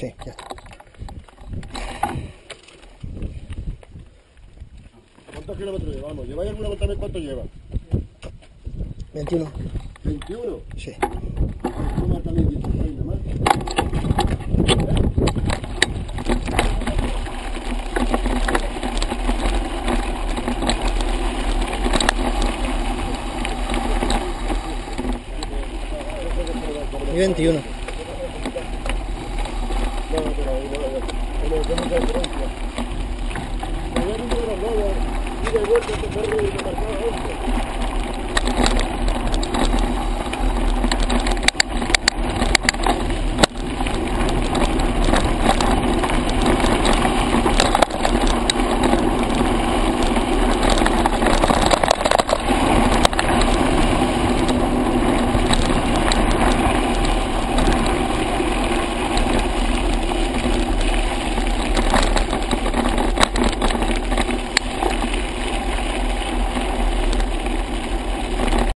Sí, ya está. ¿Cuántos kilómetros llevamos? ¿Lleváis alguna vez cuánto lleva? 21. ¿21? Sí. Tú más también 16 nada más. Y 21. No, mucha diferencia. Me voy a ir a los lobos, y de esto.